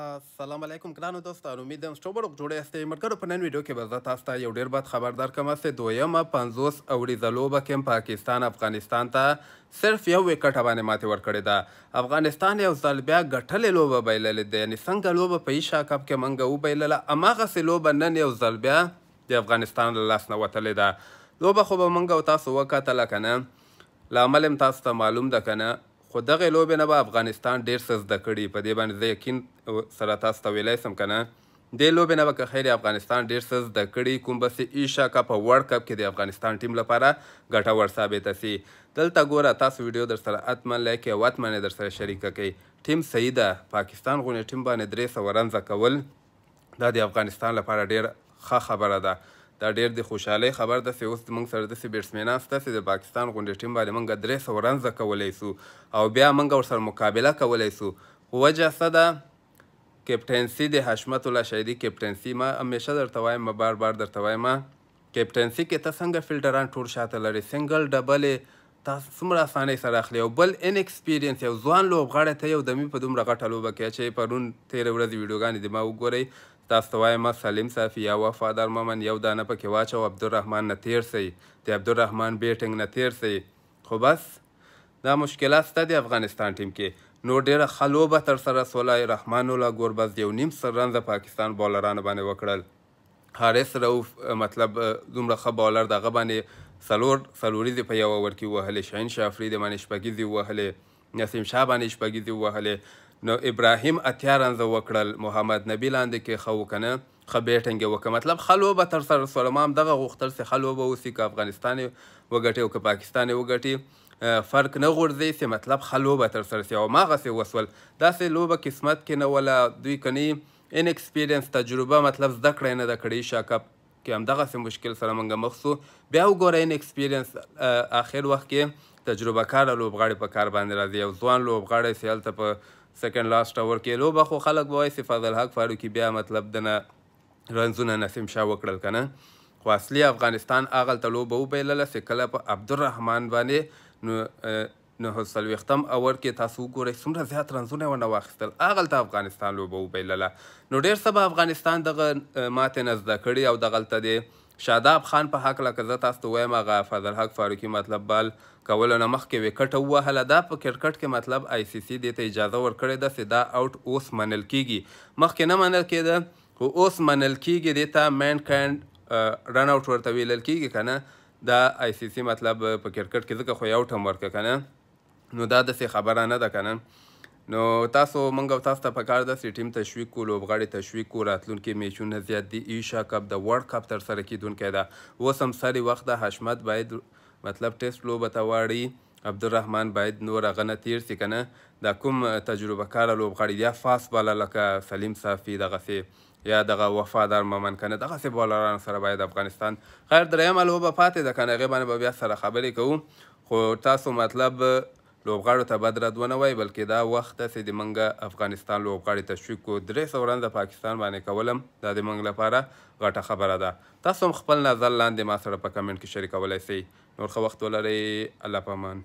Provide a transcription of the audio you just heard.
السلام علیکم ګرانو دوستانو امید لرم چې ټول روغ جوړ یاستئ ملګرو په نن ویډیو کې به زه تاسو ته یو ډېر بد خبر درکړم چې دویمه پنځوس اوړیزه لوبه کې هم پاکستان افغانستان ته صرف یو ویکټه باندې ماتې ورکړې ده افغانستان یو ځل بیا ګټلې لوبه بایللې ده یعنې څنګه لوبه په ایشا کپ کې موږ وبایلله هماغسې لوبه نن یو ځل بیا د افغانستان له لاس نه وتلې ده لوبه خو به موږ او تاسو وکتله که نه لامل هم تاسو ته معلوم ده که نه خو دغې لوبې نه به افغانستان ډېر څه زده کړي، په دې باندې زه یقین سره تاسو ته ویلای سم، که نه؟ دې لوبې نه به که خیرې افغانستان ډېر څه زده کړي، کوم به سي ایشا کپ او ورلډ کپ کې د افغانستان ټیم لپاره ګټور ثابته سي. دلته ګوره، تاسو ویډیو درسره اتمن لایک کړئ او اتمن یې درسره شریکه کړئ. ټیم صحیح ده، پاکستان غونې ټیم باندې درې سوه رنزه کول، دا د افغانستان لپاره ډېر ښه خبره ده دا ډېر د خوشحالۍ خبر ده چې اوس زمونږ سره داسې بیټسمینان شته چې د پاکستان غونډې ټیم باندې مونږ درې سوه رنزه کولی سو او بیا مونږ ورسره مقابله کولی سو خو وجه څه ده کپټنسي د حشمت الله شهیدي کپټنسي ما همیشه درته وایم بار بار درته وایم کیپټنسي کې ته څنګه فیلډران ټول شاته لرې، سنګل، ډبلې تاسو څومره اسانۍ سره اخلې او بل ان ایکسپیرینس یو ځوان لوبغاړی ته یو دمي په دومره غټه لوبه کې اچوې، پرون تیرې ورځې ویډیوګانې د ما وګورئ تاسو ته وایم سلیم صافي یا وفادار ممن یو دانه پکې واچو عبدالرحمن نه تیر شئ د عبدالرحمن بیټنګ نه تیر شئ خو بس دا مشکلات شته د افغانستان ټیم کې نور ډیره ښه لوبه ترسره شوله رحمن الله ګوربز یو نیم سرنزه پاکستان بولرانو باندې وکړل حارث رؤف مطلب دومره ښه باولر د هغه باندې څلور څلوریزې په یو اوور کې ووهلې شاهین شاه افریدي باندې شپږیزې ووهلې نسیم شاه باندې شپږیزې ووهلې نو ابراهیم اتیا رنزه وکړل محمد نبی لاندې کې ښه وکنه ښه بیټنګ یې وکړه مطلب ښه لوبه تر سره سوله ما همدغه غوښتل چې ښه لوبه وسي که افغانستان یې وګټي او که پاکستان یې وګټي فرق نه غورځي چې مطلب ښه لوبه تر سره سي او هماغسې وسول داسې لوبه قسمت کې نه وله دوی کنی ان اکسپیرینس تجربه مطلب زده کړه یې نه ده کړې ایشا کپ کې هم دغسې مشکل سره مونږ مخ سو بیا وګوره ان اکسپیرینس اخر وخت کې تجربه کاره لوبغاړي په کار باندې راځي او ځوان لوبغاړی سي هلته په سیکنډ لاست اور کې لوبه خو خلک به وایي سي فضل حق فاروقي بیا مطلب دنه رنزونه نسیم شاه وکړل کنه خو اصلي افغانستان هغلته لوبه وبایلله سي کله په عبدالرحمن باندې نو نهه څلوېښتم اوور کې تاسو وګورئ څومره زیات رنزونه یې ونه واخیستل، هغلته افغانستان لوبه وبایلله، نو ډېر څه به افغانستان دغه ماتې نه زده کړي او دغلته دې شاداب خان په هکله که زه تاسو ته ووایم هغه فضل حق فاروقي مطلب بال کولو نه مخکې ویکټه ووهله دا په کرکټ کې مطلب آی سي سي دې ته اجازه ورکړې ده چې دا اوټ اوس منل کېږي مخکې نه منل کېده خو اوس منل کېږي دې ته مین کاینډ رن اوټ ورته ویلل کېږي که نه دا آی سی سی مطلب په کرکټ کې ځکه خو یو ټم ورکه کنه نو دا داسې خبره نه ده کنه نو تاسو مونږ او تاسو ته په کار ده چې ټیم تشویق کو لوبغاړي تشویق کو راتلونکي میچونه زیات دي ایشا کپ د ورلد کپ تر سره کیدونکی ده اوس هم سری وخت ده حشمت باید مطلب ټیسټ لوبه ته واړی عبدالرحمن باید نور هغه نه تیر سي کنه دا کوم تجربه کار لوبغاړي یا فاست بالا لکه سلیم صافي دغه سي یا دغه وفادار ممن کنه دغسې بولرانو سره باید افغانستان خیر دریمه لوبه پاتې ده کنه هغې باندې به بیا سره خبرې کوو خو تاسو مطلب لوبغاړو ته بد رد ونه وای بلکې دا وخت ده چې د منګه افغانستان لوبغاړي تشویق کو درې سو رنزه پاکستان باندې کولم دا د منګ لپاره غټه خبره ده تاسو هم خپل نظر لاندې ما سره په کمنټ کې شریکولای سئ نور خو وخت ولرئ الله پامان